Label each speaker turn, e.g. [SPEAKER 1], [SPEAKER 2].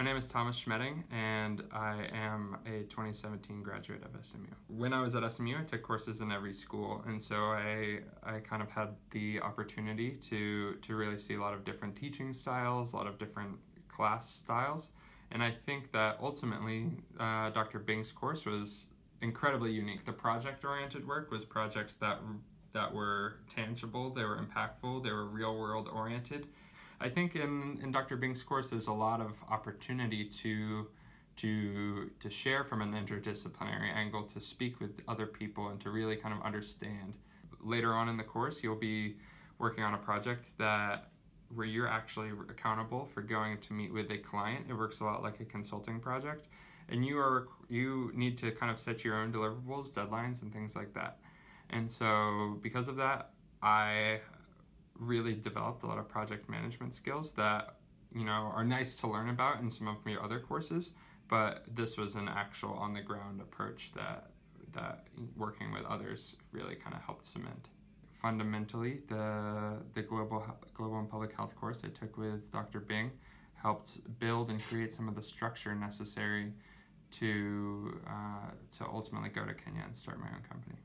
[SPEAKER 1] My name is Thomas Schmedding, and I am a 2017 graduate of SMU. When I was at SMU, I took courses in every school, and so I, I kind of had the opportunity to, to really see a lot of different teaching styles, a lot of different class styles, and I think that ultimately uh, Dr. Bing's course was incredibly unique. The project-oriented work was projects that that were tangible, they were impactful, they were real-world oriented, I think in, in Dr. Bing's course, there's a lot of opportunity to to to share from an interdisciplinary angle, to speak with other people, and to really kind of understand. Later on in the course, you'll be working on a project that where you're actually accountable for going to meet with a client. It works a lot like a consulting project, and you are you need to kind of set your own deliverables, deadlines, and things like that. And so, because of that, I really developed a lot of project management skills that you know are nice to learn about in some of my other courses but this was an actual on the ground approach that that working with others really kind of helped cement fundamentally the the global global and public health course I took with Dr. Bing helped build and create some of the structure necessary to uh, to ultimately go to Kenya and start my own company